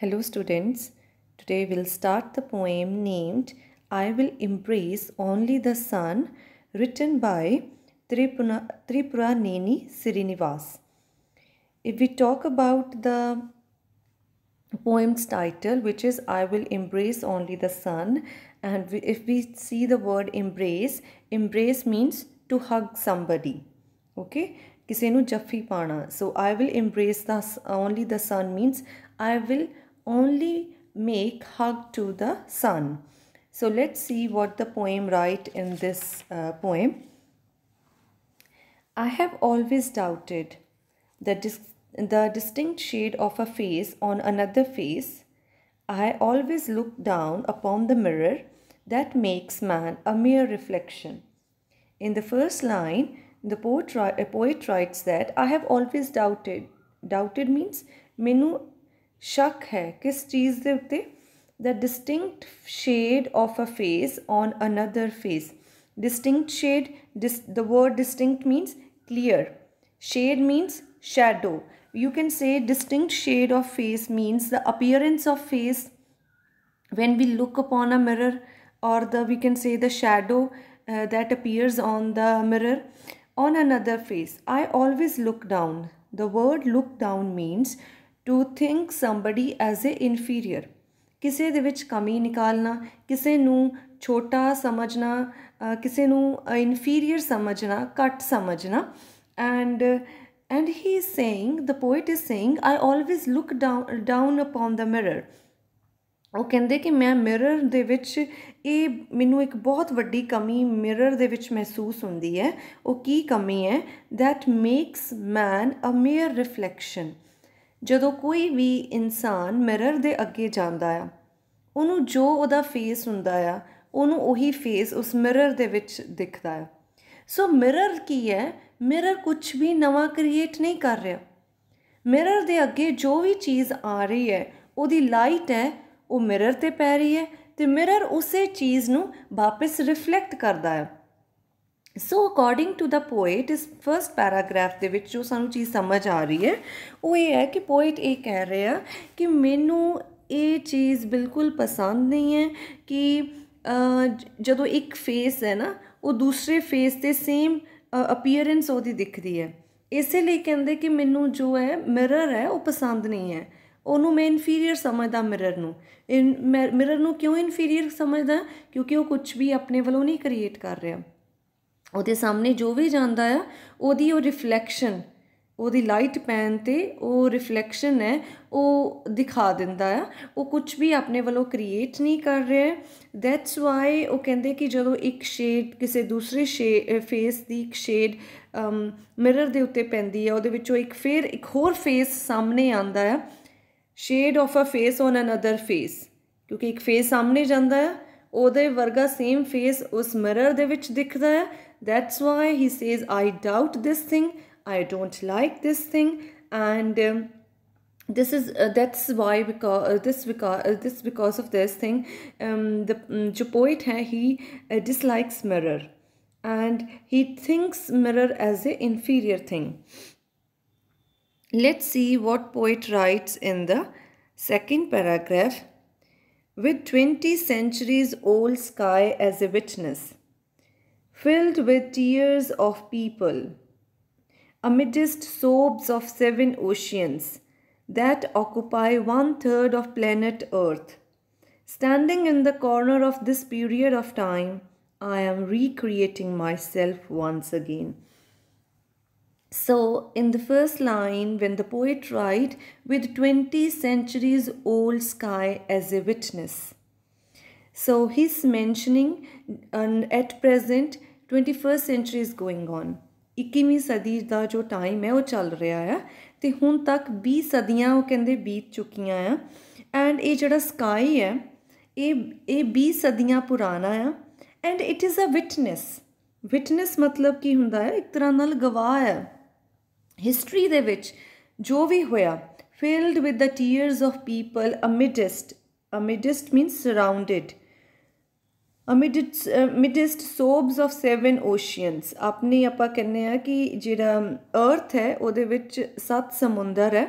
Hello, students. Today we'll start the poem named I Will Embrace Only the Sun, written by Tripura, Tripura Neni Srinivas. If we talk about the poem's title, which is I Will Embrace Only the Sun, and we, if we see the word embrace, embrace means to hug somebody. Okay? ਕਿਸੇ ਨੂੰ ਜੱਫੀ ਪਾਣਾ so I will embrace the only the sun means i will only make hug to the sun. So let's see what the poem write in this uh, poem. I have always doubted the, dis- the distinct shade of a face on another face. I always look down upon the mirror that makes man a mere reflection. In the first line the poet, a poet writes that I have always doubted. Doubted means ਮੈਨੂੰ ਸ਼ੱਕ ਹੈ ਕਿਸ ਚੀਜ਼ ਦੇ ਉੱਤੇ the distinct shade of a face on another face distinct shade dis, the word distinct means clear shade means shadow you can say distinct shade of face means the appearance of face when we look upon a mirror or the we can say the shadow uh, that appears on the mirror on another face i always look down the word look down means to think somebody as a inferior ਕਿਸੇ ਦੇ ਵਿੱਚ ਕਮੀ ਨਿਕਾਲਣਾ, ਕਿਸੇ ਨੂੰ ਛੋਟਾ ਸਮਝਣਾ ਕਿਸੇ ਨੂੰ ਇਨਫੀਰੀਅਰ ਸਮਝਣਾ, ਘੱਟ ਸਮਝਣਾ। And and he is saying the poet is saying I always look down down upon the mirror ਉਹ ਕਹਿੰਦੇ ਕਿ ਮੈਂ ਮਿਰਰ ਦੇ ਵਿੱਚ, ਇਹ ਮੈਨੂੰ ਇੱਕ ਬਹੁਤ ਵੱਡੀ ਕਮੀ ਮਿਰਰ ਦੇ ਵਿੱਚ ਮਹਿਸੂਸ ਹੁੰਦੀ ਹੈ। ਉਹ ਕੀ ਕਮੀ ਹੈ? That makes man a mere reflection ਜਦੋਂ ਕੋਈ ਵੀ ਇਨਸਾਨ ਮਿਰਰ ਦੇ ਅੱਗੇ ਜਾਂਦਾ ਆ, ਉਹਨੂੰ ਜੋ ਉਹਦਾ ਫੇਸ ਹੁੰਦਾ ਆ, ਉਹਨੂੰ ਉਹੀ ਫੇਸ ਉਸ ਮਿਰਰ ਦੇ ਵਿੱਚ ਦਿਖਦਾ ਆ। ਸੋ ਮਿਰਰ ਕੀ ਹੈ? ਮਿਰਰ ਕੁਝ ਵੀ ਨਵਾਂ ਕ੍ਰੀਏਟ ਨਹੀਂ ਕਰ ਰਿਹਾ। ਮਿਰਰ ਦੇ ਅੱਗੇ ਜੋ ਵੀ ਚੀਜ਼ ਆ ਰਹੀ ਹੈ, ਉਹਦੀ ਲਾਈਟ ਹੈ, ਉਹ ਮਿਰਰ ਤੇ ਪੈ ਰਹੀ ਹੈ ਤੇ ਮਿਰਰ ਉਸੇ ਚੀਜ਼ ਨੂੰ ਵਾਪਸ ਰਿਫਲੈਕਟ ਕਰਦਾ ਹੈ so according to the poet ਇਸ ਫਰਸਟ ਪੈਰਾਗ੍ਰਾਫ ਦੇ ਵਿੱਚ ਜੋ ਸਾਨੂੰ ਚੀਜ਼ ਸਮਝ ਆ ਰਹੀ ਹੈ, ਉਹ ਇਹ ਹੈ ਕਿ ਪੋਇਟ ਇਹ ਕਹਿ ਰਿਹਾ ਕਿ ਮੈਨੂੰ ਇਹ ਚੀਜ਼ ਬਿਲਕੁਲ ਪਸੰਦ ਨਹੀਂ ਹੈ ਕਿ ਜਦੋਂ ਇੱਕ ਫੇਸ ਹੈ ਨਾ, ਉਹ ਦੂਸਰੇ ਫੇਸ ਤੇ ਸੇਮ ਅਪੀਅਰੈਂਸ ਉਹਦੀ ਦਿਖਦੀ ਹੈ। ਇਸੇ ਲਈ ਕਹਿੰਦੇ ਕਿ ਮੈਨੂੰ ਜੋ ਹੈ ਮਿਰਰ ਹੈ, ਉਹ ਪਸੰਦ ਨਹੀਂ ਹੈ। ਉਹਨੂੰ ਮੈਂ ਇਨਫੀਰੀਅਰ ਸਮਝਦਾ ਮਿਰਰ ਨੂੰ। ਮਿਰਰ ਨੂੰ ਕਿਉਂ ਇਨਫੀਰੀਅਰ ਸਮਝਦਾ? ਕਿਉਂਕਿ ਉਹ ਕੁਝ ਵੀ ਆਪਣੇ ਵੱਲੋਂ ਨਹੀਂ ਕ੍ਰੀਏਟ ਕਰ ਰਿਹਾ। ਉਹਦੇ ਸਾਹਮਣੇ ਜੋ ਵੀ ਜਾਂਦਾ ਆ, ਉਹਦੀ ਉਹ ਰਿਫਲੈਕਸ਼ਨ ਉਹਦੀ ਲਾਈਟ ਪੈਨ ਤੇ ਉਹ ਰਿਫਲੈਕਸ਼ਨ ਹੈ, ਉਹ ਦਿਖਾ ਦਿੰਦਾ ਆ। ਉਹ ਕੁਝ ਵੀ ਆਪਣੇ ਵੱਲੋਂ ਕ੍ਰੀਏਟ ਨਹੀਂ ਕਰ ਰਿਹਾ ਦੈਟਸ ਵਾਈ ਉਹ ਕਹਿੰਦੇ ਕਿ ਜਦੋਂ ਇੱਕ ਸ਼ੇਡ ਕਿਸੇ ਦੂਸਰੇ ਸ਼ੇ ਫੇਸ ਦੀ ਇੱਕ ਸ਼ੇਡ ਮਿਰਰ ਦੇ ਉੱਤੇ ਪੈਂਦੀ ਹੈ ਉਹਦੇ ਵਿੱਚੋਂ ਇੱਕ ਫੇਰ ਇੱਕ ਹੋਰ ਫੇਸ ਸਾਹਮਣੇ ਆਂਦਾ ਆ। Shade of a face on another face ਕਿਉਂਕਿ ਇੱਕ ਫੇਸ ਸਾਹਮਣੇ ਜਾਂਦਾ ਹੈ ਉਹਦੇ ਵਰਗਾ ਸੇਮ ਫੇਸ ਉਸ ਮਿਰਰ ਦੇ ਵਿੱਚ ਦਿਖਦਾ ਹੈ That's why he says, I doubt this thing, I don't like this thing, and um, this is uh, that's why because uh, this because uh, this because of this thing um, the um, poet he uh, dislikes mirror. And he thinks mirror as a inferior thing. Let's see what poet writes in the second paragraph. With 20 centuries old sky as a witness filled with tears of people, amidst sobs of seven oceans that occupy one third of planet Earth, standing in the corner of this period of time, I am recreating myself once again. So, in the first line, when the poet writes, with 20 centuries old sky as a witness. So, he's mentioning uh, at present 21st century is going on 21ਵੀਂ ਸਦੀ ਦਾ ਜੋ time ਹੈ ਉਹ ਚੱਲ ਰਿਹਾ ਆ ਤੇ ਹੁਣ ਤੱਕ 20 ਸਦੀਆਂ ਉਹ ਕਹਿੰਦੇ ਬੀਤ ਚੁੱਕੀਆਂ ਆ। ਐਂਡ ਇਹ ਜਿਹੜਾ ਸਕਾਈ ਹੈ, ਇਹ ਇਹ 20 ਸਦੀਆਂ ਪੁਰਾਣਾ ਆ। And it is a witness witness ਮਤਲਬ ਕੀ ਹੁੰਦਾ ਹੈ? ਇੱਕ ਤਰ੍ਹਾਂ ਨਾਲ ਗਵਾਹ ਆ ਹਿਸਟਰੀ ਦੇ ਵਿੱਚ ਜੋ ਵੀ ਹੋਇਆ filled with the tears of people amidst amidst means surrounded amidst midst sobs of seven oceans. ਆਪਣੀ ਆਪਾਂ ਕਹਿੰਦੇ ਆ ਕਿ ਜਿਹੜਾ ਅਰਥ ਹੈ, ਉਹਦੇ ਵਿੱਚ ਸੱਤ ਸਮੁੰਦਰ ਹੈ।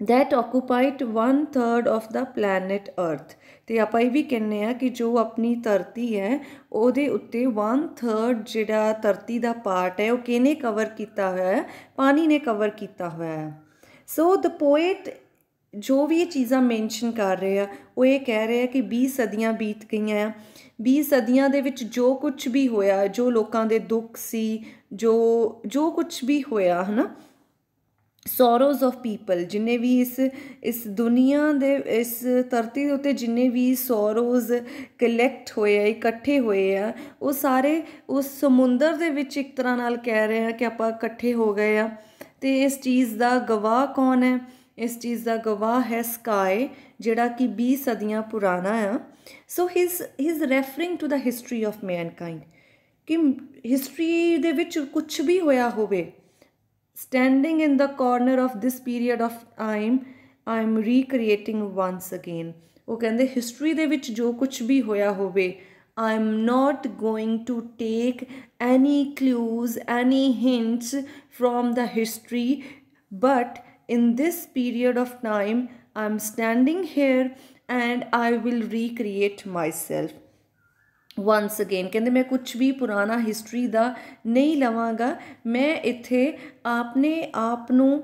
That occupied one third of the planet earth ਤੇ ਆਪਾਂ ਇਹ ਵੀ ਕਹਿੰਨੇ ਆ ਕਿ ਜੋ ਆਪਣੀ ਧਰਤੀ ਹੈ, ਉਹਦੇ ਉੱਤੇ 1/3 ਜਿਹੜਾ ਧਰਤੀ ਦਾ ਪਾਰਟ ਹੈ, ਉਹ ਕਿਹਨੇ ਕਵਰ ਕੀਤਾ ਹੋਇਆ ਹੈ? ਪਾਣੀ ਨੇ ਕਵਰ ਕੀਤਾ ਹੋਇਆ ਹੈ। ਸੋ ਦ ਪੋਇਟ ਜੋ ਵੀ ਇਹ ਚੀਜ਼ਾਂ ਮੈਂਸ਼ਨ ਕਰ ਰਹੇ ਆ, ਉਹ ਇਹ ਕਹਿ ਰਹੇ ਆ ਕਿ 20 ਸਦੀਆਂ ਬੀਤ ਗਈਆਂ ਆ। 20 ਸਦੀਆਂ ਦੇ ਵਿੱਚ ਜੋ ਕੁਝ ਵੀ ਹੋਇਆ, ਜੋ ਲੋਕਾਂ ਦੇ ਦੁੱਖ ਸੀ, ਜੋ ਜੋ ਕੁਝ ਵੀ ਹੋਇਆ, ਹਨਾ? ਸੋਰੋਜ਼ ਆਫ ਪੀਪਲ ਜਿੰਨੇ ਵੀ ਇਸ ਇਸ ਦੁਨੀਆ ਦੇ, ਇਸ ਧਰਤੀ ਦੇ ਉੱਤੇ ਜਿੰਨੇ ਵੀ ਸੋਰੋਜ਼ ਕਲੈਕਟ ਹੋਏ ਆ, ਇਕੱਠੇ ਹੋਏ ਆ, ਉਹ ਸਾਰੇ ਉਸ ਸਮੁੰਦਰ ਦੇ ਵਿੱਚ ਇੱਕ ਤਰ੍ਹਾਂ ਨਾਲ ਕਹਿ ਰਹੇ ਆ ਕਿ ਆਪਾਂ ਇਕੱਠੇ ਹੋ ਗਏ ਆ। ਤੇ ਇਸ ਚੀਜ਼ ਦਾ ਗਵਾਹ ਕੌਣ ਹੈ? ਇਸ ਚੀਜ਼ ਦਾ ਗਵਾਹ ਹੈ ਸਕਾਈ ਜਿਹੜਾ ਕਿ 20 ਸਦੀਆਂ ਪੁਰਾਣਾ ਆ so his his referring to the history of mankind ਕਿ ਹਿਸਟਰੀ ਦੇ ਵਿੱਚ ਕੁਝ ਵੀ ਹੋਇਆ ਹੋਵੇ standing in the corner of this period of time I am recreating once again ਉਹ ਕਹਿੰਦੇ ਹਿਸਟਰੀ ਦੇ ਵਿੱਚ ਜੋ ਕੁਝ ਵੀ ਹੋਇਆ ਹੋਵੇ I am not going to take any clues any hints from the history but in this period of time i am standing here and i will recreate myself once again ਕਹਿੰਦੇ ਮੈਂ ਕੁਝ ਵੀ ਪੁਰਾਣਾ ਹਿਸਟਰੀ ਦਾ ਨਹੀਂ ਲਵਾਂਗਾ ਮੈਂ ਇੱਥੇ ਆਪਨੇ ਆਪ ਨੂੰ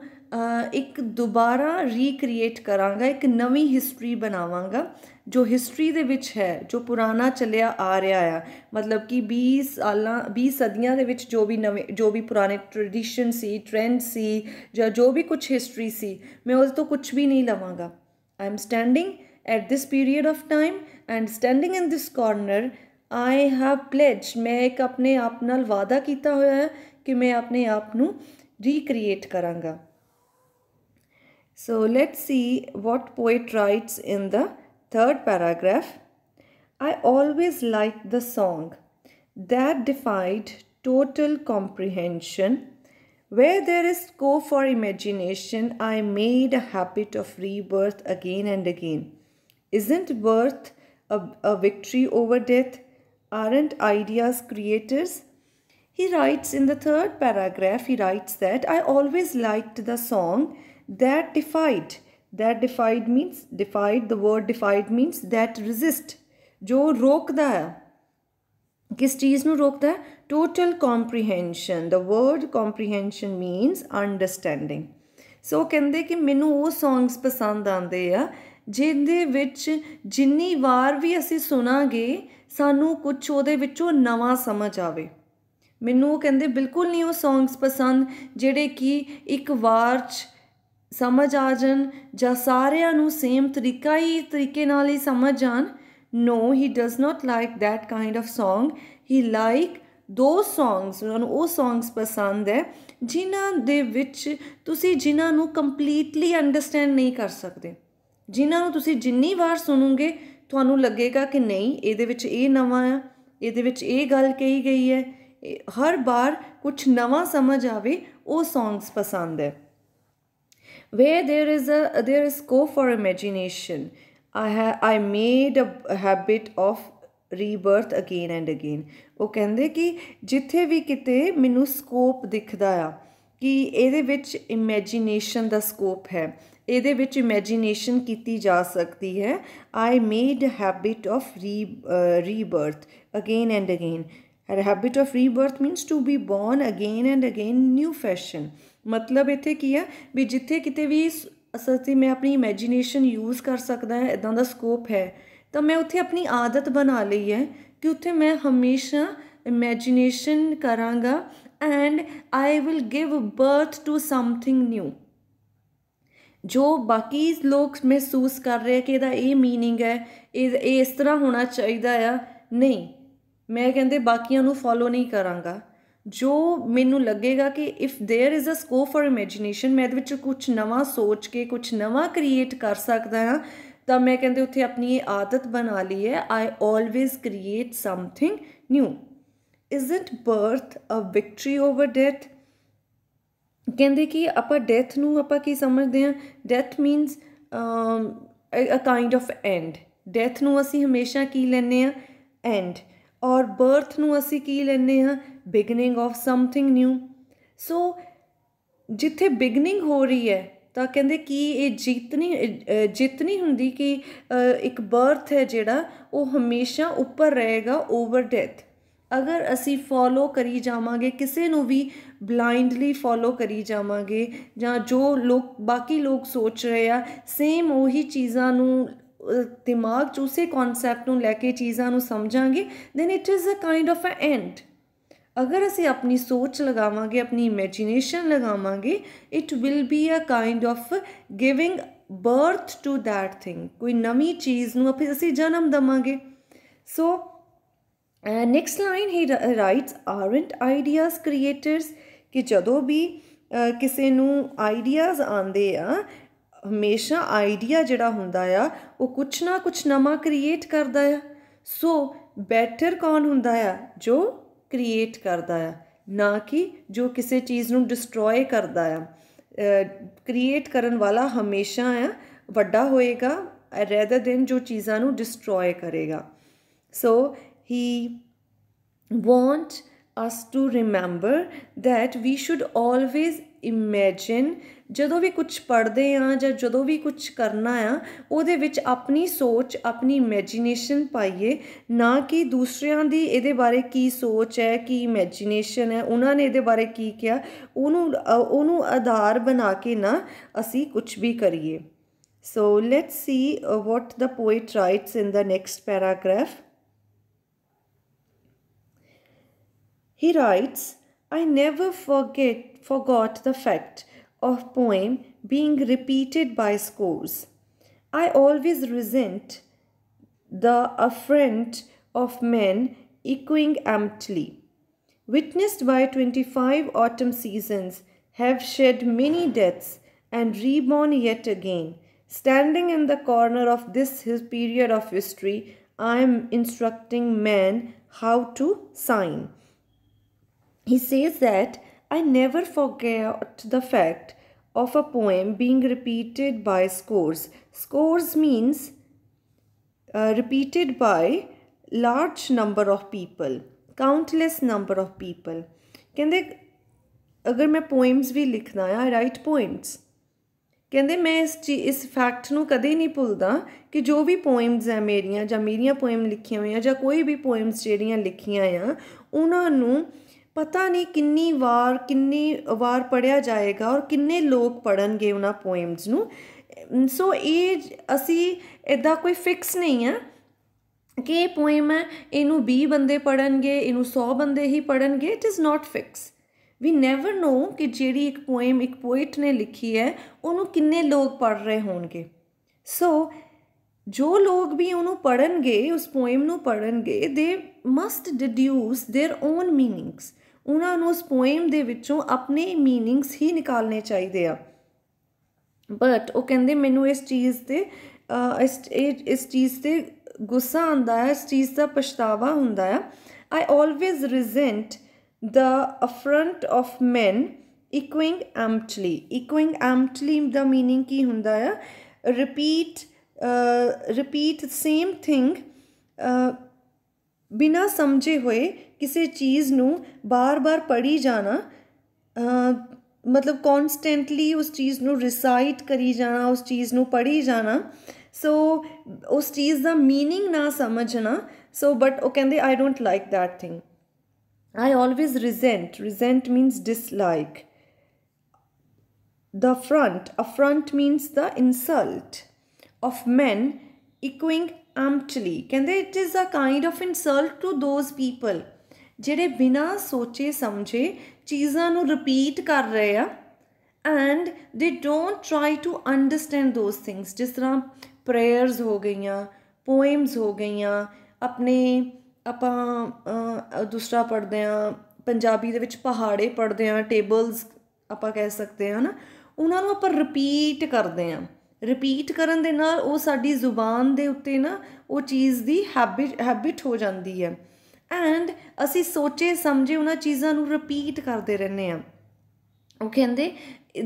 ਇੱਕ ਦੁਬਾਰਾ ਰੀਕ੍ਰੀਏਟ ਕਰਾਂਗਾ, ਇੱਕ ਨਵੀਂ ਹਿਸਟਰੀ ਬਣਾਵਾਂਗਾ, ਜੋ ਹਿਸਟਰੀ ਦੇ ਵਿੱਚ ਹੈ, ਜੋ ਪੁਰਾਣਾ ਚੱਲਿਆ ਆ ਰਿਹਾ ਆ। ਮਤਲਬ ਕਿ 20 ਸਾਲਾਂ 20 ਸਦੀਆਂ ਦੇ ਵਿੱਚ ਜੋ ਵੀ ਨਵੇਂ, ਜੋ ਵੀ ਪੁਰਾਣੇ ਟ੍ਰੈਡੀਸ਼ਨ ਸੀ ਟ੍ਰੈਂਡ ਸੀ, ਜਾਂ ਜੋ ਵੀ ਕੁਝ ਹਿਸਟਰੀ ਸੀ, ਮੈਂ ਉਸ ਤੋਂ ਕੁਝ ਵੀ ਨਹੀਂ ਲਵਾਂਗਾ। I am standing at this period of time and standing in this corner I have pledge ਮੈਂ ਇੱਕ ਆਪਣੇ ਆਪ ਨਾਲ ਵਾਅਦਾ ਕੀਤਾ ਹੋਇਆ ਹੈ ਕਿ ਮੈਂ ਆਪਣੇ ਆਪ ਨੂੰ ਰੀਕ੍ਰੀਏਟ ਕਰਾਂਗਾ। So let's see what poet writes in the third paragraph. I always liked the song that defied total comprehension. Where there is scope for imagination, I made a habit of rebirth again and again. Isn't birth a, a victory over death? Aren't ideas creators? He writes in the third paragraph, he writes that I always liked the song that defied. That defied means, defied, the word defied means that resist. ਜੋ ਰੋਕਦਾ ਹੈ ਕਿਸ ਚੀਜ਼ ਨੂੰ ਰੋਕਦਾ ਹੈ total comprehension ਦਾ word comprehension means understanding so ਕਹਿੰਦੇ ਕਿ ਮੈਨੂੰ ਉਹ ਸੌਂਗਸ ਪਸੰਦ ਆਉਂਦੇ ਆ ਜਿਹਦੇ ਵਿੱਚ ਜਿੰਨੀ ਵਾਰ ਵੀ ਅਸੀਂ ਸੁਣਾਂਗੇ ਸਾਨੂੰ ਕੁਝ ਉਹਦੇ ਵਿੱਚੋਂ ਨਵਾਂ ਸਮਝ ਆਵੇ ਮੈਨੂੰ ਉਹ ਕਹਿੰਦੇ ਬਿਲਕੁਲ ਨਹੀਂ ਉਹ ਸੌਂਗਸ ਪਸੰਦ ਜਿਹੜੇ ਕਿ ਇੱਕ ਵਾਰ 'ਚ ਸਮਝ ਆ ਜਾਣ ਜਾਂ ਸਾਰਿਆਂ ਨੂੰ ਸੇਮ ਤਰੀਕਾ ਹੀ ਤਰੀਕੇ ਨਾਲ ਹੀ ਸਮਝ ਆਣ no he does not like that kind of song. He like those songs ਉਹਨਾਂ ਨੂੰ ਉਹ ਸੌਂਗਸ ਪਸੰਦ ਹੈ, ਜਿਨ੍ਹਾਂ ਦੇ ਵਿੱਚ ਤੁਸੀਂ ਜਿਨ੍ਹਾਂ ਨੂੰ ਕੰਪਲੀਟਲੀ ਅੰਡਰਸਟੈਂਡ ਨਹੀਂ ਕਰ ਸਕਦੇ। ਜਿਨ੍ਹਾਂ ਨੂੰ ਤੁਸੀਂ ਜਿੰਨੀ ਵਾਰ ਸੁਣੋਗੇ, ਤੁਹਾਨੂੰ ਲੱਗੇਗਾ ਕਿ ਨਹੀਂ, ਇਹਦੇ ਵਿੱਚ ਇਹ ਨਵਾਂ ਆ, ਇਹਦੇ ਵਿੱਚ ਇਹ ਗੱਲ ਕਹੀ ਗਈ ਹੈ। ਹਰ ਵਾਰ ਕੁਝ ਨਵਾਂ ਸਮਝ ਆਵੇ, ਉਹ songs ਪਸੰਦ ਹੈ। where there is a there is scope for imagination I, ha- I made a habit of rebirth again and again ਉਹ ਕਹਿੰਦੇ ਕਿ ਜਿੱਥੇ ਵੀ ਕਿਤੇ ਮੈਨੂੰ ਸਕੋਪ ਦਿਖਦਾ ਆ ਕਿ ਇਹਦੇ ਵਿੱਚ ਇਮੇਜਿਨੇਸ਼ਨ ਦਾ ਸਕੋਪ ਹੈ ਇਹਦੇ ਵਿੱਚ ਇਮੇਜਿਨੇਸ਼ਨ ਕੀਤੀ ਜਾ ਸਕਦੀ ਹੈ ਆਈ made habit of re rebirth again and again a habit of rebirth means to be born again and again new fashion ਮਤਲਬ ਇੱਥੇ ਕੀ ਹੈ ਵੀ ਜਿੱਥੇ ਕਿਤੇ ਵੀ ਅਸਲ 'ਤੇ ਮੈਂ ਆਪਣੀ ਇਮੇਜਿਨੇਸ਼ਨ ਯੂਜ਼ ਕਰ ਸਕਦਾ ਹੈ ਇਦਾਂ ਦਾ ਸਕੋਪ ਹੈ ਤਾਂ ਮੈਂ ਉੱਥੇ ਆਪਣੀ ਆਦਤ ਬਣਾ ਲਈ ਹੈ ਕਿ ਉੱਥੇ ਮੈਂ ਹਮੇਸ਼ਾ ਇਮੇਜਿਨੇਸ਼ਨ ਕਰਾਂਗਾ and I will give birth to something new ਜੋ ਬਾਕੀ ਲੋਕ ਮਹਿਸੂਸ ਕਰ ਰਹੇ ਕਿ ਇਹਦਾ ਇਹ मीनिंग ਹੈ ਇਹ ਇਸ ਤਰ੍ਹਾਂ ਹੋਣਾ ਚਾਹੀਦਾ ਆ ਨਹੀਂ ਮੈਂ ਕਹਿੰਦੇ ਬਾਕੀਆਂ ਨੂੰ ਫੋਲੋ ਨਹੀਂ ਕਰਾਂਗਾ ਜੋ ਮੈਨੂੰ ਲੱਗੇਗਾ ਕਿ if there is a scope for imagination ਮੈਂ ਇਹਦੇ ਵਿੱਚ ਕੁਝ ਨਵਾਂ ਸੋਚ ਕੇ ਕੁਝ ਨਵਾਂ ਕ੍ਰੀਏਟ ਕਰ ਸਕਦਾ ਹਾਂ, ਤਾਂ ਮੈਂ ਕਹਿੰਦੇ ਉੱਥੇ ਆਪਣੀ ਇਹ ਆਦਤ ਬਣਾ ਲਈ ਹੈ I always create something new is it birth a victory over death ਕਹਿੰਦੇ ਕਿ ਆਪਾਂ ਡੈਥ ਨੂੰ ਆਪਾਂ ਕੀ ਸਮਝਦੇ ਹਾਂ? Death means a kind of end death ਨੂੰ ਅਸੀਂ ਹਮੇਸ਼ਾ ਕੀ ਲੈਂਦੇ ਹਾਂ? ਐਂਡ ਔਰ ਬਰਥ ਨੂੰ ਅਸੀਂ ਕੀ ਲੈਂਦੇ ਹਾਂ? Beginning of something new so ਜਿੱਥੇ ਬਿਗਨਿੰਗ ਹੋ ਰਹੀ ਹੈ, ਤਾਂ ਕਹਿੰਦੇ ਕੀ ਇਹ ਜਿੱਤ ਨਹੀਂ ਹੁੰਦੀ ਕਿ ਇੱਕ ਬਰਥ ਹੈ ਜਿਹੜਾ, ਉਹ ਹਮੇਸ਼ਾ ਉੱਪਰ ਰਹੇਗਾ ਓਵਰ ਡੈਥ ਅਗਰ ਅਸੀਂ ਫੋਲੋ ਕਰੀ ਜਾਵਾਂਗੇ, ਕਿਸੇ ਨੂੰ ਵੀ ਬਲਾਈਂਡਲੀ ਫੋਲੋ ਕਰੀ ਜਾਵਾਂਗੇ, ਜਾਂ ਜੋ ਲੋਕ, ਬਾਕੀ ਲੋਕ ਸੋਚ ਰਹੇ ਆ ਸੇਮ ਉਹੀ ਚੀਜ਼ਾਂ ਨੂੰ ਦਿਮਾਗ 'ਚ ਉਸੇ ਕਨਸੈਪਟ ਨੂੰ ਲੈ ਕੇ ਚੀਜ਼ਾਂ ਨੂੰ ਸਮਝਾਂਗੇ then it is a kind of a end ਅਗਰ ਅਸੀਂ ਆਪਣੀ ਸੋਚ ਲਗਾਵਾਂਗੇ, ਆਪਣੀ ਇਮੇਜਿਨੇਸ਼ਨ ਲਗਾਵਾਂਗੇ it will be a kind of giving birth to that thing ਕੋਈ ਨਵੀਂ ਚੀਜ਼ ਨੂੰ ਅਸੀਂ ਜਨਮ ਦਵਾਂਗੇ। So next line he writes aren't ideas creators ਕਿ ਜਦੋਂ ਵੀ ਕਿਸੇ ਨੂੰ ਆਈਡੀਆਜ਼ ਆਉਂਦੇ ਆ ਹਮੇਸ਼ਾ ਆਈਡੀਆ ਜਿਹੜਾ ਹੁੰਦਾ ਆ, ਉਹ ਕੁਛ ਨਾ ਕੁਛ ਨਵਾਂ ਕ੍ਰੀਏਟ ਕਰਦਾ ਆ। ਸੋ ਬੈਟਰ ਕੌਣ ਹੁੰਦਾ ਆ? ਜੋ ਕ੍ਰੀਏਟ ਕਰਦਾ ਆ, ਨਾ ਕਿ ਜੋ ਕਿਸੇ ਚੀਜ਼ ਨੂੰ ਡਿਸਟਰੋਏ ਕਰਦਾ ਆ। ਕ੍ਰੀਏਟ ਕਰਨ ਵਾਲਾ ਹਮੇਸ਼ਾ ਆ, ਵੱਡਾ ਹੋਏਗਾ ਰੈਦਰ ਦੈਨ ਜੋ ਚੀਜ਼ਾਂ ਨੂੰ ਡਿਸਟਰੋਏ ਕਰੇਗਾ। So he want us to remember that we should always imagine ਜਦੋਂ ਵੀ ਕੁਝ ਪੜ੍ਹਦੇ ਆ ਜਾਂ ਜਦੋਂ ਵੀ ਕੁਝ ਕਰਨਾ ਆ ਉਹਦੇ ਵਿੱਚ ਆਪਣੀ ਸੋਚ ਆਪਣੀ ਇਮੇਜਿਨੇਸ਼ਨ ਪਾਈਏ ਨਾ ਕਿ ਦੂਸਰਿਆਂ ਦੀ ਇਹਦੇ ਬਾਰੇ ਕੀ ਸੋਚ ਹੈ ਕੀ ਇਮੇਜਿਨੇਸ਼ਨ ਹੈ ਉਹਨਾਂ ਨੇ ਇਹਦੇ ਬਾਰੇ ਕੀ ਕਿਹਾ ਉਹਨੂੰ ਉਹਨੂੰ ਆਧਾਰ ਬਣਾ ਕੇ ਨਾ ਅਸੀਂ ਕੁਝ ਵੀ ਕਰੀਏ। So let's see what the poet writes in the next paragraph. He writes, I never forget forgot the fact of poem being repeated by scores. I always resent the affront of men echoing emptily. Witnessed by 25 autumn seasons, have shed many deaths and reborn yet again. Standing in the corner of this his period of history, I am instructing men how to sign. He says that I never forget the fact of a poem being repeated by scores. Scores means uh, repeated by large number of people, countless number of people. ਕਹਿੰਦੇ ਅਗਰ ਮੈਂ poems ਵੀ ਲਿਖਦਾ ਆ right poems ਕਹਿੰਦੇ ਮੈਂ ਇਸ ਇਸ fact ਨੂੰ ਕਦੇ ਨਹੀਂ ਭੁੱਲਦਾ ਕਿ ਜੋ ਵੀ ਪੋਇਮਸ ਹੈ ਮੇਰੀਆਂ ਜਾਂ ਮੇਰੀਆਂ ਪੋਇਮ ਲਿਖੀਆਂ ਹੋਈਆਂ ਜਾਂ ਕੋਈ ਵੀ ਪੋਇਮਸ ਜਿਹੜੀਆਂ ਲਿਖੀਆਂ ਆ ਉਹਨਾਂ ਨੂੰ ਪਤਾ ਨਹੀਂ ਕਿੰਨੀ ਵਾਰ ਕਿੰਨੀ ਵਾਰ ਪੜਿਆ ਜਾਏਗਾ ਔਰ ਕਿੰਨੇ ਲੋਕ ਪੜਨਗੇ ਉਹਨਾਂ ਪੋਇਮਸ ਨੂੰ ਸੋ ਇਹ ਅਸੀਂ ਇਦਾਂ ਕੋਈ ਫਿਕਸ ਨਹੀਂ ਆ ਕਿ ਇਹ ਪੋਇਮ ਹੈ ਇਹਨੂੰ 20 ਬੰਦੇ ਪੜਨਗੇ ਇਹਨੂੰ 100 ਬੰਦੇ ਹੀ ਪੜਨਗੇ it is not fix we never know ਕਿ ਜਿਹੜੀ ਇੱਕ ਪੋਇਮ ਇੱਕ ਪੋਇਟ ਨੇ ਲਿਖੀ ਹੈ ਉਹਨੂੰ ਕਿੰਨੇ ਲੋਕ ਪੜ ਰਹੇ ਹੋਣਗੇ ਸੋ ਜੋ ਲੋਕ ਵੀ ਉਹਨੂੰ ਪੜਨਗੇ ਉਸ ਪੋਇਮ ਨੂੰ ਪੜਨਗੇ they must deduce their own meanings ਉਹਨਾਂ ਨੂੰ ਉਸ ਪੋਇਮ ਦੇ ਵਿੱਚੋਂ ਆਪਣੇ ਮੀਨਿੰਗਸ ਹੀ ਨਿਕਾਲਨੇ ਚਾਹੀਦੇ ਆ। ਬਟ ਉਹ ਕਹਿੰਦੇ ਮੈਨੂੰ ਇਸ ਚੀਜ਼ ਤੇ ਇਸ ਇਸ ਚੀਜ਼ ਤੇ ਗੁੱਸਾ ਆਉਂਦਾ ਹੈ ਇਸ ਚੀਜ਼ ਦਾ ਪਛਤਾਵਾ ਹੁੰਦਾ ਹੈ। I always resent the affront of men echoing emptily echoing emptily the meaning ਕੀ ਹੁੰਦਾ ਹੈ? Repeat uh, repeat same thing ਬਿਨਾ ਸਮਝੇ ਹੋਏ ਕਿਸੇ ਚੀਜ਼ ਨੂੰ ਬਾਰ-ਬਾਰ ਪੜ੍ਹੀ ਜਾਣਾ ਮਤਲਬ ਕਨਸਟੈਂਟਲੀ ਉਸ ਚੀਜ਼ ਨੂੰ ਰਿਸਾਈਟ ਕਰੀ ਜਾਣਾ ਉਸ ਚੀਜ਼ ਨੂੰ ਪੜ੍ਹੀ ਜਾਣਾ ਸੋ ਉਸ ਚੀਜ਼ ਦਾ मीनिंग ਨਾ ਸਮਝਣਾ ਸੋ ਬਟ ਉਹ ਕਹਿੰਦੇ I don't like that thing I always resent. Resent means dislike. The affront. Affront means the insult of men echoing emptily. ਕਹਿੰਦੇ it is a kind of insult to those people ਜਿਹੜੇ ਬਿਨਾਂ ਸੋਚੇ ਸਮਝੇ ਚੀਜ਼ਾਂ ਨੂੰ repeat ਕਰ ਰਹੇ ਆ and they don't try to understand those things ਜਿਸ ਤਰ੍ਹਾਂ ਪ੍ਰੇਅਰਸ ਹੋ ਗਈਆਂ ਪੋਇਮਸ ਹੋ ਗਈਆਂ, ਆਪਣੇ ਆਪਾਂ ਦੂਸਰਾ ਪੜ੍ਹਦੇ ਆ ਪੰਜਾਬੀ ਦੇ ਵਿੱਚ ਪਹਾੜੇ ਪੜ੍ਹਦੇ ਆ ਟੇਬਲਸ ਆਪਾਂ ਕਹਿ ਸਕਦੇ ਆ ਨਾ, ਉਹਨਾਂ ਨੂੰ ਆਪਾਂ ਰਿਪੀਟ ਕਰਦੇ ਆ ਰਿਪੀਟ ਕਰਨ ਦੇ ਨਾਲ ਉਹ ਸਾਡੀ ਜ਼ੁਬਾਨ ਦੇ ਉੱਤੇ ਨਾ ਉਹ ਚੀਜ਼ ਦੀ ਹੈਬਿਟ ਹੈਬਿਟ ਹੋ ਜਾਂਦੀ ਹੈ। ਐਂਡ ਅਸੀਂ ਸੋਚੇ ਸਮਝੇ ਉਹਨਾਂ ਚੀਜ਼ਾਂ ਨੂੰ ਰਿਪੀਟ ਕਰਦੇ ਰਹਿੰਦੇ ਆ ਉਹ ਕਹਿੰਦੇ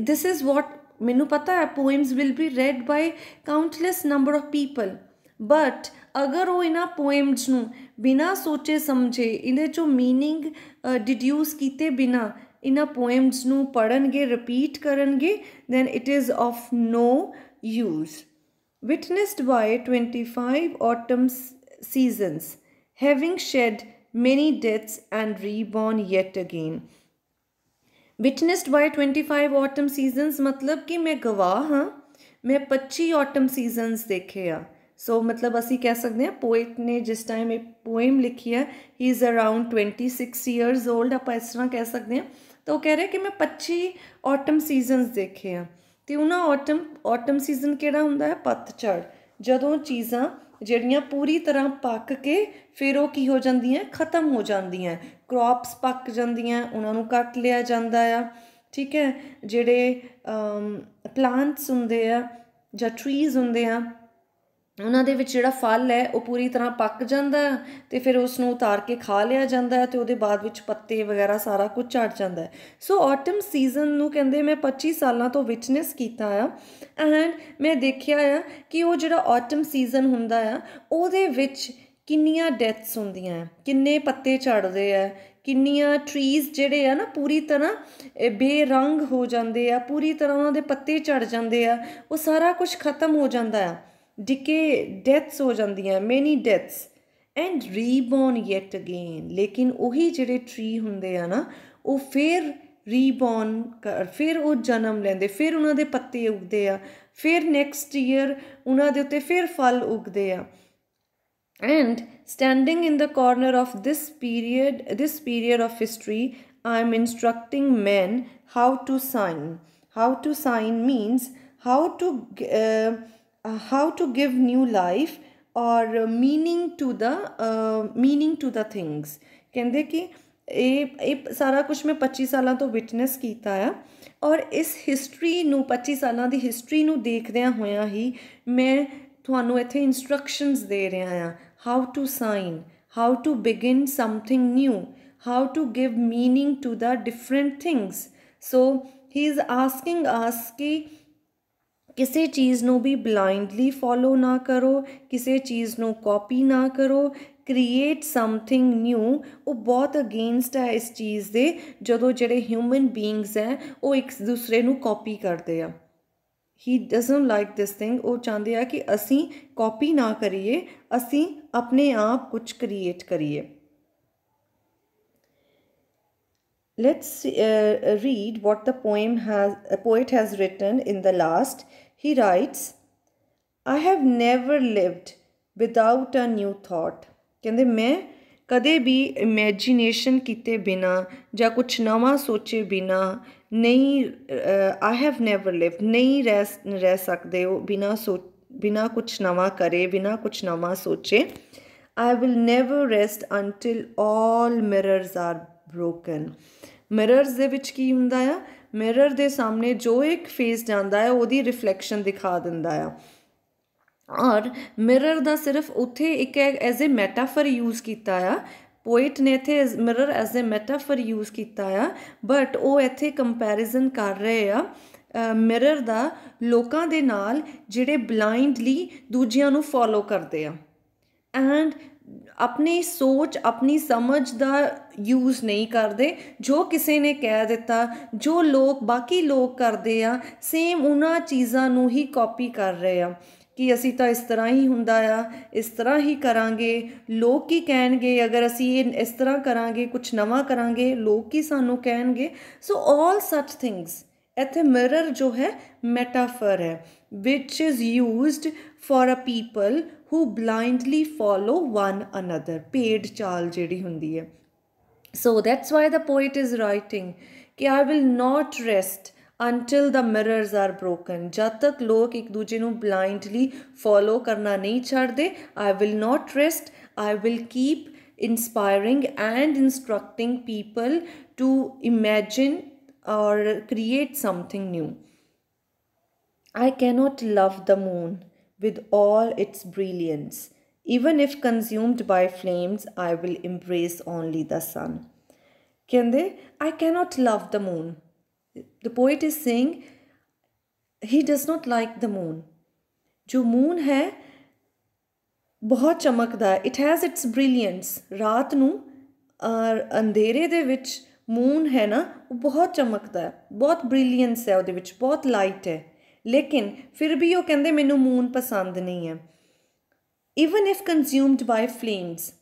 ਥਿਸ ਇਜ਼ ਵਾਟ ਮੈਨੂੰ ਪਤਾ ਹੈ poems will be read by countless number of people but ਅਗਰ ਉਹ ਇਹਨਾਂ ਪੋਇਮਸ ਨੂੰ ਬਿਨਾ ਸੋਚੇ ਸਮਝੇ ਇਹਦੇ ਚੋਂ मीनिंग ਡਿਡਿਊਸ ਕੀਤੇ ਬਿਨਾ ਇਹਨਾਂ ਪੋਇਮਸ ਨੂੰ ਪੜਨਗੇ ਰਿਪੀਟ ਕਰਨਗੇ then it is of no use witnessed by 25 autumn seasons having shed many deaths and reborn yet again. Witnessed by 25 autumn seasons ਮਤਲਬ ਕਿ ਮੈਂ ਗਵਾਹ ਹਾਂ ਮੈਂ 25 autumn seasons ਦੇਖੇ ਆ ਸੋ ਮਤਲਬ ਅਸੀਂ ਕਹਿ ਸਕਦੇ ਹਾਂ ਪੋਇਟ ਨੇ ਜਿਸ ਟਾਈਮ ਇਹ ਪੋਇਮ ਲਿਖੀ ਹੈ he is around 26 years old ਆਪਾਂ ਇਸ ਤਰ੍ਹਾਂ ਕਹਿ ਸਕਦੇ ਹਾਂ ਤਾਂ ਉਹ ਕਹਿ ਰਿਹਾ ਕਿ ਮੈਂ 25 ਆਟਮ ਸੀਜ਼ਨਸ ਦੇਖੇ ਆ ਤੇ ਉਹਨਾਂ ਆਟਮ ਆਟਮ ਸੀਜ਼ਨ ਕਿਹੜਾ ਹੁੰਦਾ ਹੈ ਪਤਝੜ ਜਦੋਂ ਚੀਜ਼ਾਂ ਜਿਹੜੀਆਂ ਪੂਰੀ ਤਰ੍ਹਾਂ ਪੱਕ ਕੇ ਫਿਰ ਉਹ ਕੀ ਹੋ ਜਾਂਦੀਆਂ, ਖਤਮ ਹੋ ਜਾਂਦੀਆਂ। ਕ੍ਰੌਪਸ ਪੱਕ ਜਾਂਦੀਆਂ, ਉਹਨਾਂ ਨੂੰ ਕੱਟ ਲਿਆ ਜਾਂਦਾ ਆ। ਠੀਕ ਹੈ? ਜਿਹੜੇ ਪਲਾਂਟਸ ਹੁੰਦੇ ਆ ਜਾਂ ਟਰੀਜ਼ ਹੁੰਦੇ ਆ ਉਹਨਾਂ ਦੇ ਵਿੱਚ ਜਿਹੜਾ ਫਲ ਹੈ, ਉਹ ਪੂਰੀ ਤਰ੍ਹਾਂ ਪੱਕ ਜਾਂਦਾ ਤੇ ਫਿਰ ਉਸ ਨੂੰ ਉਤਾਰ ਕੇ ਖਾ ਲਿਆ ਜਾਂਦਾ ਤੇ ਉਹਦੇ ਬਾਅਦ ਵਿੱਚ ਪੱਤੇ ਵਗੈਰਾ ਸਾਰਾ ਕੁਝ ਝੜ ਜਾਂਦਾ ਸੋ ਆਟਮ ਸੀਜ਼ਨ ਨੂੰ ਕਹਿੰਦੇ ਮੈਂ 25 ਸਾਲਾਂ ਤੋਂ ਵਿਟਨੈਸ ਕੀਤਾ ਆ ਐਂਡ ਮੈਂ ਦੇਖਿਆ ਆ ਕਿ ਉਹ ਜਿਹੜਾ ਆਟਮ ਸੀਜ਼ਨ ਹੁੰਦਾ ਆ, ਉਹਦੇ ਵਿੱਚ ਕਿੰਨੀਆਂ ਡੈਥਸ ਹੁੰਦੀਆਂ ਕਿੰਨੇ ਪੱਤੇ ਝੜਦੇ ਆ ਕਿੰਨੀਆਂ ਟਰੀਜ਼ ਜਿਹੜੇ ਆ ਨਾ ਪੂਰੀ ਤਰ੍ਹਾਂ ਬੇਰੰਗ ਹੋ ਜਾਂਦੇ ਆ, ਪੂਰੀ ਤਰ੍ਹਾਂ ਉਹਨਾਂ ਦੇ ਪੱਤੇ ਝੜ ਜਾਂਦੇ ਆ, ਉਹ ਸਾਰਾ ਕੁਝ ਖਤਮ ਹੋ ਜਾਂਦਾ ਆ। ਡਿਕੇ ਡੈਥਸ ਹੋ ਜਾਂਦੀਆਂ many deaths and reborn yet again ਲੇਕਿਨ ਉਹੀ ਜਿਹੜੇ ਟ੍ਰੀ ਹੁੰਦੇ ਆ ਨਾ ਉਹ ਫੇਰ ਰੀਬੋਰਨ ਕਰ ਫਿਰ ਉਹ ਜਨਮ ਲੈਂਦੇ ਫਿਰ ਉਹਨਾਂ ਦੇ ਪੱਤੇ ਉਗਦੇ ਆ ਫਿਰ ਨੈਕਸਟ ਈਅਰ ਉਹਨਾਂ ਦੇ ਉੱਤੇ ਫਿਰ ਫਲ ਉਗਦੇ ਆ and standing in the corner of this period this period of history I am instructing men how to sign how to sign means how to Uh, how to give new life or uh, meaning to the uh, meaning to the things. ਕਹਿੰਦੇ ਕਿ ਇਹ ਇਹ ਸਾਰਾ ਕੁਝ ਮੈਂ 25 ਸਾਲਾਂ ਤੋਂ witness ਕੀਤਾ ਆ ਔਰ ਇਸ ਹਿਸਟਰੀ ਨੂੰ 25 ਸਾਲਾਂ ਦੀ ਹਿਸਟਰੀ ਨੂੰ ਦੇਖਦਿਆਂ ਹੋਇਆਂ ਹੀ ਮੈਂ ਤੁਹਾਨੂੰ ਇੱਥੇ ਇਨਸਟਰਕਸ਼ਨਸ ਦੇ ਰਿਹਾ ਆ। How to sign how to begin something new how to give meaning to the different things so he is asking us ਕਿ ਕਿਸੇ ਚੀਜ਼ ਨੂੰ ਵੀ ਬਲਾਈਂਡਲੀ ਫੋਲੋ ਨਾ ਕਰੋ ਕਿਸੇ ਚੀਜ਼ ਨੂੰ ਕਾਪੀ ਨਾ ਕਰੋ ਕ੍ਰੀਏਟ ਸਮਥਿੰਗ ਨਿਊ ਉਹ ਬਹੁਤ ਅਗੇਂਸਟ ਹੈ ਇਸ ਚੀਜ਼ ਦੇ ਜਦੋਂ ਜਿਹੜੇ ਹਿਊਮਨ ਬੀਇੰਗਸ ਹੈ ਉਹ ਇੱਕ ਦੂਸਰੇ ਨੂੰ ਕਾਪੀ ਕਰਦੇ ਆ। He doesn't like this thing ਉਹ ਚਾਹੁੰਦੇ ਆ ਕਿ ਅਸੀਂ ਕਾਪੀ ਨਾ ਕਰੀਏ ਅਸੀਂ ਆਪਣੇ ਆਪ ਕੁਝ ਕ੍ਰੀਏਟ ਕਰੀਏ। Let's uh, read what the poem has a poet has written in the last He writes, I have never lived without a new thought. ਕਹਿੰਦੇ ਮੈਂ ਕਦੇ ਵੀ ਇਮੇਜਿਨੇਸ਼ਨ ਕੀਤੇ ਬਿਨਾ ਜਾਂ ਕੁਝ ਨਵਾਂ ਸੋਚੇ ਬਿਨਾ ਨਹੀਂ ਆਈ ਹੈਵ ਨੈਵਰ ਲਿਵਡ ਨਹੀਂ ਰਹਿ ਰਹਿ ਸਕਦੇ ਹੋ ਬਿਨਾ ਸੋਚ ਬਿਨਾ ਕੁਝ ਨਵਾਂ ਕਰੇ ਬਿਨਾ ਕੁਝ ਨਵਾਂ ਸੋਚੇ I will never rest until 올 mirrors are broken mirrors ਦੇ ਵਿੱਚ ਕੀ ਹੁੰਦਾ ਆ ਮਿਰਰ ਦੇ ਸਾਹਮਣੇ ਜੋ ਇੱਕ ਫੇਸ ਜਾਂਦਾ ਹੈ, ਉਹਦੀ ਰਿਫਲੈਕਸ਼ਨ ਦਿਖਾ ਦਿੰਦਾ ਆ। ਔਰ ਮਿਰਰ ਦਾ ਸਿਰਫ ਉੱਥੇ ਇੱਕ ਐਜ਼ ਅ ਮੈਟਾਫਰ ਯੂਜ਼ ਕੀਤਾ ਆ। ਪੋਇਟ ਨੇ ਇੱਥੇ mirror as a metaphor use ਕੀਤਾ ਆ। ਬਟ ਉਹ ਇੱਥੇ ਕੰਪੈਰੀਜ਼ਨ ਕਰ ਰਹੇ ਆ। ਮਿਰਰ ਦਾ ਲੋਕਾਂ ਦੇ ਨਾਲ ਜਿਹੜੇ ਬਲਾਈਂਡਲੀ ਦੂਜਿਆਂ ਨੂੰ ਫੋਲੋ ਕਰਦੇ ਆ। ਐਂਡ ਆਪਣੀ ਸੋਚ, ਆਪਣੀ ਸਮਝ ਦਾ ਯੂਜ਼ ਨਹੀਂ ਕਰਦੇ। ਜੋ ਕਿਸੇ ਨੇ ਕਹਿ ਦਿੱਤਾ, ਜੋ ਲੋਕ, ਬਾਕੀ ਲੋਕ ਕਰਦੇ ਆ ਸੇਮ ਉਹਨਾਂ ਚੀਜ਼ਾਂ ਨੂੰ ਹੀ ਕਾਪੀ ਕਰ ਰਹੇ ਆ ਕਿ ਅਸੀਂ ਤਾਂ ਇਸ ਤਰ੍ਹਾਂ ਹੀ ਹੁੰਦਾ ਆ, ਇਸ ਤਰ੍ਹਾਂ ਹੀ ਕਰਾਂਗੇ। ਲੋਕ ਕੀ ਕਹਿਣਗੇ? ਅਗਰ ਅਸੀਂ ਇਹ ਇਸ ਤਰ੍ਹਾਂ ਕਰਾਂਗੇ ਕੁਝ ਨਵਾਂ ਕਰਾਂਗੇ, ਲੋਕ ਕੀ ਸਾਨੂੰ ਕਹਿਣਗੇ? ਸੋ ਆਲ ਸੱਚ ਥਿੰਗਸ ਇੱਥੇ ਮਿਰਰ ਜੋ ਹੈ ਮੈਟਾਫਰ ਹੈ, which is used for a people who blindly follow one another paid ਚਾਲ ਜਿਹੜੀ ਹੁੰਦੀ ਹੈ so that's why the poet is writing ਕਿ I will not rest until the mirrors are broken ਜਦ ਤੱਕ ਲੋਕ ਇੱਕ ਦੂਜੇ ਨੂੰ blindly follow ਕਰਨਾ ਨਹੀਂ ਛੱਡਦੇ I will not rest I will keep inspiring and instructing people to imagine or create something new I cannot love the moon with all its brilliance. Even if consumed by flames, I will embrace only the sun. Kende, I cannot love the moon. The poet is saying he does not like the moon. जो moon है ਬਹੁਤ ਚਮਕਦਾ it has its brilliance ਰਾਤ ਨੂੰ ਅੰਧੇਰੇ ਦੇ ਵਿੱਚ moon ਹੈ ਨਾ ਉਹ ਬਹੁਤ ਚਮਕਦਾ ਹੈ ਬਹੁਤ ਬ੍ਰਿਲੀਅੰਸ ਹੈ ਉਹਦੇ ਵਿੱਚ ਬਹੁਤ ਲਾਈਟ ਹੈ ਲੇਕਿਨ ਫਿਰ ਵੀ ਉਹ ਕਹਿੰਦੇ ਮੈਨੂੰ ਮੂਨ ਪਸੰਦ ਨਹੀਂ ਹੈ। Even if consumed by flames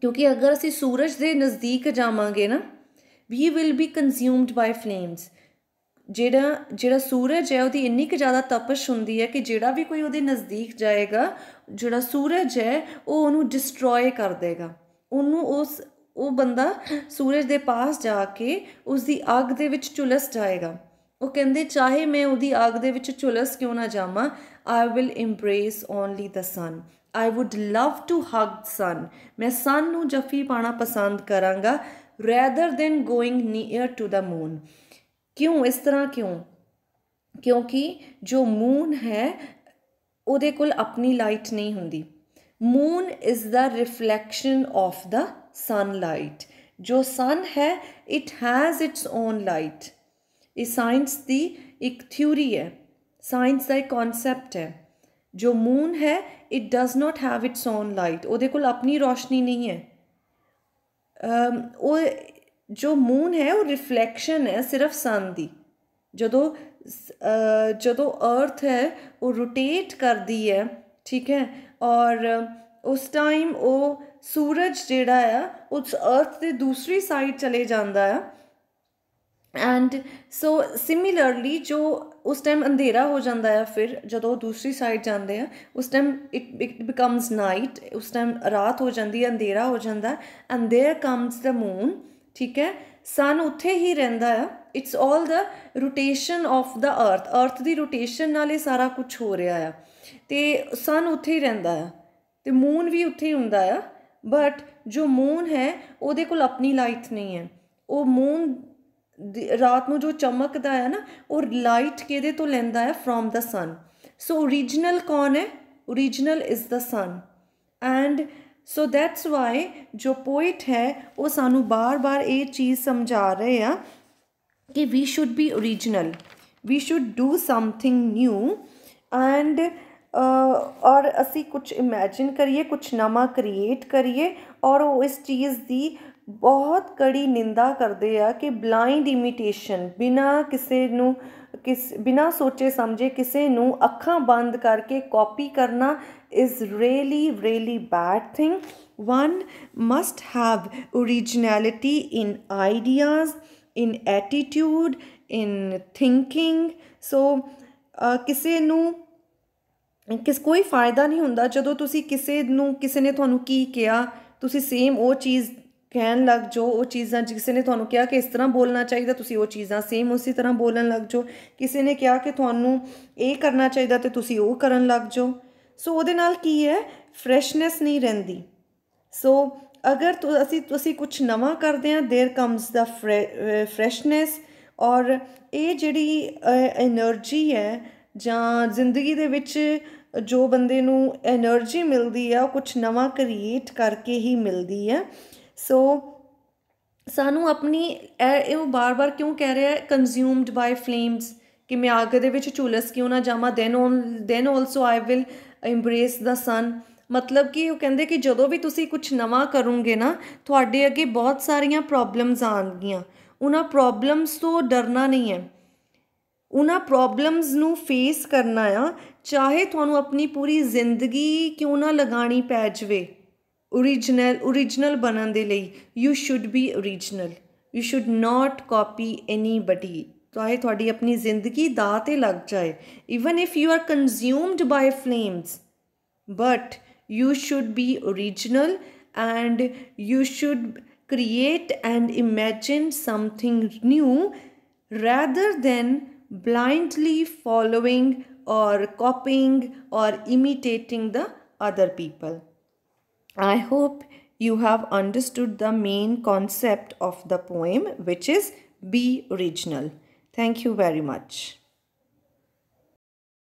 ਕਿਉਂਕਿ ਅਗਰ ਅਸੀਂ ਸੂਰਜ ਦੇ ਨਜ਼ਦੀਕ ਜਾਵਾਂਗੇ ਨਾ we will be consumed by flames ਜਿਹੜਾ ਜਿਹੜਾ ਸੂਰਜ ਹੈ, ਉਹਦੀ ਇੰਨੀ ਕੁ ਜ਼ਿਆਦਾ ਤਪਸ਼ ਹੁੰਦੀ ਹੈ ਕਿ ਜਿਹੜਾ ਵੀ ਕੋਈ ਉਹਦੇ ਨਜ਼ਦੀਕ ਜਾਏਗਾ, ਜਿਹੜਾ ਸੂਰਜ ਹੈ, ਉਹ ਉਹਨੂੰ ਡਿਸਟਰੋਏ ਕਰ ਦੇਗਾ। ਉਹਨੂੰ ਉਸ, ਉਹ ਬੰਦਾ ਸੂਰਜ ਦੇ ਪਾਸ ਜਾ ਕੇ ਉਸ ਦੀ ਅੱਗ ਦੇ ਵਿੱਚ ਝੁਲਸ ਜਾਏਗਾ। ਉਹ ਕਹਿੰਦੇ, ਚਾਹੇ ਮੈਂ ਉਹਦੀ ਅੱਗ ਦੇ ਵਿੱਚ ਝੁਲਸ ਕਿਉਂ ਨਾ ਜਾਵਾਂ I will embrace only the sun I would love to hug sun ਮੈਂ ਸਨ ਨੂੰ ਜੱਫੀ ਪਾਣਾ ਪਸੰਦ ਕਰਾਂਗਾ rather than going near to the moon ਕਿਉਂ? ਇਸ ਤਰ੍ਹਾਂ ਕਿਉਂ? ਕਿਉਂਕਿ ਜੋ ਮੂਨ ਹੈ, ਉਹਦੇ ਕੋਲ ਆਪਣੀ ਲਾਈਟ ਨਹੀਂ ਹੁੰਦੀ। Moon is the reflection of the sunlight ਜੋ ਸਨ ਹੈ it has its own light ਇਹ ਸਾਇੰਸ ਦੀ ਇੱਕ ਥਿਊਰੀ ਹੈ। ਸਾਇੰਸ ਦਾ ਇੱਕ ਕਨਸੈਪਟ ਹੈ। ਜੋ ਮੂਨ ਹੈ it does not have its own light ਉਹਦੇ ਕੋਲ ਆਪਣੀ ਰੋਸ਼ਨੀ ਨਹੀਂ ਹੈ। ਉਹ ਜੋ ਮੂਨ ਹੈ, ਉਹ ਰਿਫਲੈਕਸ਼ਨ ਹੈ, ਸਿਰਫ ਸਨ ਦੀ। ਜਦੋਂ ਜਦੋਂ ਅਰਥ ਹੈ, ਉਹ ਰੋਟੇਟ ਕਰਦੀ ਹੈ, ਠੀਕ ਹੈ? ਔਰ ਉਸ ਟਾਈਮ ਉਹ ਸੂਰਜ ਜਿਹੜਾ ਆ, ਉਸ ਅਰਥ ਦੇ ਦੂਸਰੀ ਸਾਈਡ ਚਲੇ ਜਾਂਦਾ ਆ। ਐਂਡ ਸੋ ਸਿਮਿਲਰਲੀ ਜੋ ਉਸ ਟਾਈਮ ਅੰਧੇਰਾ ਹੋ ਜਾਂਦਾ ਹੈ ਫਿਰ ਜਦੋਂ ਦੂਸਰੀ ਸਾਈਡ ਜਾਂਦੇ ਆ ਉਸ time it it becomes night ਉਸ ਟਾਈਮ ਰਾਤ ਹੋ ਜਾਂਦੀ ਹੈ ਅੰਧੇਰਾ ਹੋ ਜਾਂਦਾ and there comes the moon ਠੀਕ ਹੈ ਸਨ ਉੱਥੇ ਹੀ ਰਹਿੰਦਾ ਆ it's all the rotation of the earth earth the rotation ਨਾਲ ਇਹ ਸਾਰਾ ਕੁਝ ਹੋ ਰਿਹਾ ਆ ਤੇ ਸਨ ਉੱਥੇ ਹੀ ਰਹਿੰਦਾ ਆ ਤੇ ਮੂਨ ਵੀ ਉੱਥੇ ਹੀ ਹੁੰਦਾ ਆ ਬਟ ਜੋ ਮੂਨ ਹੈ ਉਹਦੇ ਕੋਲ ਆਪਣੀ ਲਾਈਟ ਨਹੀਂ ਹੈ ਉਹ ਮੂਨ ਰਾਤ ਨੂੰ ਜੋ ਚਮਕਦਾ ਹੈ ਨਾ, ਉਹ ਲਾਈਟ ਕਿਹਦੇ ਤੋਂ ਲੈਂਦਾ ਹੈ? From the son so origignal ਕੌਣ ਹੈ? Origignal is the sun and so that's why ਜੋ ਪੋਇਟ ਹੈ, ਉਹ ਸਾਨੂੰ ਬਾਰ-ਬਾਰ ਇਹ ਚੀਜ਼ ਸਮਝਾ ਰਹੇ ਆ ਕਿ we should be origignal we should do something new and or ਅਸੀਂ ਕੁਝ ਇਮੇਜਿਨ ਕਰੀਏ ਕੁਝ ਨਵਾਂ ਕ੍ਰੀਏਟ ਕਰੀਏ ਔਰ ਉਹ ਇਸ ਚੀਜ਼ ਦੀ ਬਹੁਤ ਕੜੀ ਨਿੰਦਾ ਕਰਦੇ ਆ ਕਿ ਬਲਾਈਂਡ ਇਮੀਟੇਸ਼ਨ ਬਿਨਾ ਕਿਸੇ ਨੂੰ ਕਿਸ, ਬਿਨਾ ਸੋਚੇ ਸਮਝੇ ਕਿਸੇ ਨੂੰ ਅੱਖਾਂ ਬੰਦ ਕਰਕੇ ਕਾਪੀ ਕਰਨਾ is really really bad thing one must have originality in ideas, in attitude, in thinking. So ਕਿਸੇ ਨੂੰ ਕਿਸ, ਕੋਈ ਫਾਇਦਾ ਨਹੀਂ ਹੁੰਦਾ ਜਦੋਂ ਤੁਸੀਂ ਕਿਸੇ ਨੂੰ, ਕਿਸੇ ਨੇ ਤੁਹਾਨੂੰ ਕੀ ਕਿਹਾ, ਤੁਸੀਂ ਸੇਮ ਉਹ ਚੀਜ਼ ਕਹਿਣ ਲੱਗ ਜੋ ਉਹ ਚੀਜ਼ਾਂ ਕਿਸੇ ਨੇ ਤੁਹਾਨੂੰ ਕਿਹਾ ਕਿ ਇਸ ਤਰ੍ਹਾਂ ਬੋਲਣਾ ਚਾਹੀਦਾ, ਤੁਸੀਂ ਉਹ ਚੀਜ਼ਾਂ ਸੇਮ ਉਸੇ ਤਰ੍ਹਾਂ ਬੋਲਣ ਲੱਗ ਜੋ। ਕਿਸੇ ਨੇ ਕਿਹਾ ਕਿ ਤੁਹਾਨੂੰ ਇਹ ਕਰਨਾ ਚਾਹੀਦਾ ਤੇ ਤੁਸੀਂ ਉਹ ਕਰਨ ਲੱਗ ਜੋ। ਸੋ ਉਹਦੇ ਨਾਲ ਕੀ ਹੈ? ਫਰੈਸ਼ਨੈਸ ਨਹੀਂ ਰਹਿੰਦੀ। ਸੋ ਅਗਰ ਅਸੀਂ, ਤੁਸੀਂ ਕੁਝ ਨਵਾਂ ਕਰਦੇ ਆ देयर ਕਮਸ ਦਾ ਫਰੈਸ਼ਨੈਸ ਔਰ ਇਹ ਜਿਹੜੀ એનર્ਜੀ ਹੈ ਜਾਂ ਜ਼ਿੰਦਗੀ ਦੇ ਵਿੱਚ ਜੋ ਬੰਦੇ ਨੂੰ એનર્ਜੀ ਮਿਲਦੀ ਆ ਉਹ ਕੁਝ ਨਵਾਂ ਕ੍ਰੀਏਟ ਕਰਕੇ ਹੀ ਮਿਲਦੀ ਆ ਸੋ ਸਾਨੂੰ ਆਪਣੀ ਇਹ ਉਹ ਬਾਰ-ਬਾਰ ਕਿਉਂ ਕਹਿ ਰਿਹਾ ਹੈ? ਕੰਜ਼ਿਊਮਡ ਬਾਈ ਫਲੇਮਸ ਕਿ ਮੈਂ ਆਗ ਦੇ ਵਿੱਚ ਝੁਲਸ ਕਿਉਂ ਨਾ ਜਾਵਾਂ? Then then also I will embrace the sun ਮਤਲਬ ਕਿ ਉਹ ਕਹਿੰਦੇ ਕਿ ਜਦੋਂ ਵੀ ਤੁਸੀਂ ਕੁਝ ਨਵਾਂ ਕਰੋਗੇ ਨਾ, ਤੁਹਾਡੇ ਅੱਗੇ ਬਹੁਤ ਸਾਰੀਆਂ ਪ੍ਰੋਬਲਮਸ ਆਣਗੀਆਂ ਉਹਨਾਂ ਪ੍ਰੋਬਲਮਸ ਤੋਂ ਡਰਨਾ ਨਹੀਂ ਹੈ। ਉਹਨਾਂ ਪ੍ਰੋਬਲਮਸ ਨੂੰ ਫੇਸ ਕਰਨਾ ਆ, ਚਾਹੇ ਤੁਹਾਨੂੰ ਆਪਣੀ ਪੂਰੀ ਜ਼ਿੰਦਗੀ ਕਿਉਂ ਨਾ ਲਗਾਣੀ ਪੈ ਜਵੇ। Original original ਬਣਨ ਦੇ ਲਈ you should be original you should not copy anybody ਚਾਹੇ ਤੁਹਾਡੀ ਆਪਣੀ ਜ਼ਿੰਦਗੀ ਦਾ ਤੇ ਲੱਗ ਜਾਏ even if you are consumed by flames but you should be original and you should create and imagine something new rather than blindly following or copying or imitating the other people. I hope you have understood the main concept of the poem, which is be original. Thank you very much.